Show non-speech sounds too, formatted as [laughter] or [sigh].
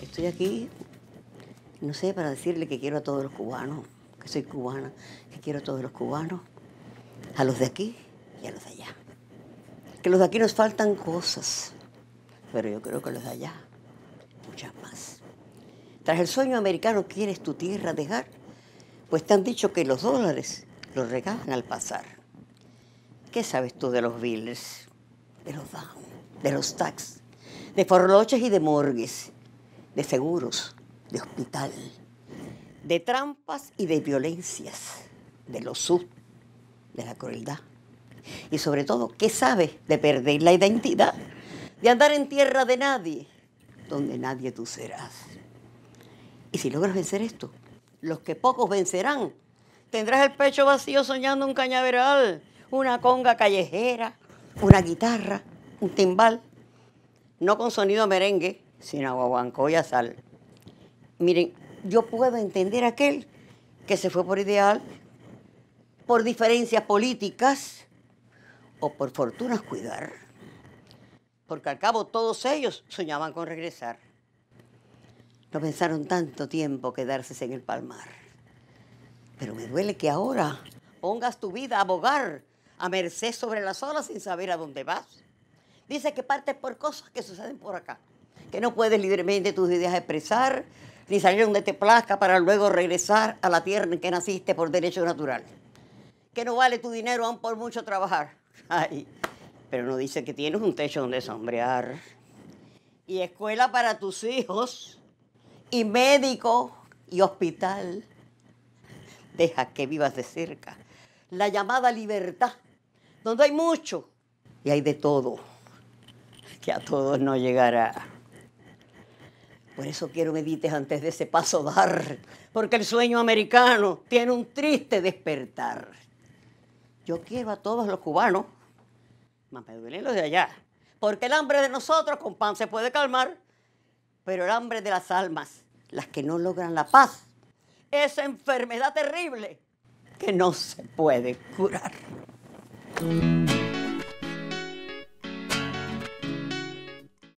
Estoy aquí, no sé, para decirle que quiero a todos los cubanos, que soy cubana, que quiero a todos los cubanos, a los de aquí y a los de allá. Que los de aquí nos faltan cosas, pero yo creo que los de allá, muchas más. Tras el sueño americano, ¿quieres tu tierra dejar? Pues te han dicho que los dólares los regalan al pasar. ¿Qué sabes tú de los billes, de los down, de los tax, de forloches y de morgues, de seguros, de hospital, de trampas y de violencias, de los sub, de la crueldad? Y sobre todo, ¿qué sabes de perder la identidad? De andar en tierra de nadie, donde nadie tú serás. Y si logras vencer esto, los que pocos vencerán, tendrás el pecho vacío soñando un cañaveral, una conga callejera, una guitarra, un timbal, no con sonido merengue, sino aguaguancó y sal. Miren, yo puedo entender aquel que se fue por ideal, por diferencias políticas o por fortunas cuidar. Porque al cabo todos ellos soñaban con regresar. No pensaron tanto tiempo quedarse en el palmar. Pero me duele que ahora pongas tu vida a bogar a merced sobre las olas sin saber a dónde vas. Dice que partes por cosas que suceden por acá, que no puedes libremente tus ideas expresar, ni salir donde te plazca para luego regresar a la tierra en que naciste por derecho natural. Que no vale tu dinero aún por mucho trabajar. [laughs] Ay, pero no dice que tienes un techo donde sombrear. Y escuela para tus hijos y médico y hospital. Deja que vivas de cerca la llamada libertad, donde hay mucho y hay de todo, que a todos no llegará. Por eso quiero medites antes de ese paso dar, porque el sueño americano tiene un triste despertar. Yo quiero a todos los cubanos, más me los de allá, porque el hambre de nosotros con pan se puede calmar, pero el hambre de las almas las que no logran la paz, esa enfermedad terrible que no se puede curar.